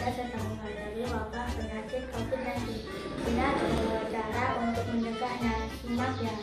kita sedang menghadapi wabah penyakit COVID-19. Kita ada beberapa cara untuk mencegahnya. Simak ya.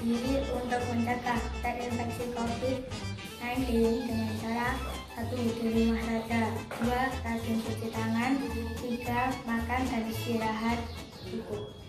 Jadi untuk mencegah terinfeksi COVID-19 dengan cara satu di rumah saja, dua rajin cuci tangan, tiga makan dan istirahat cukup.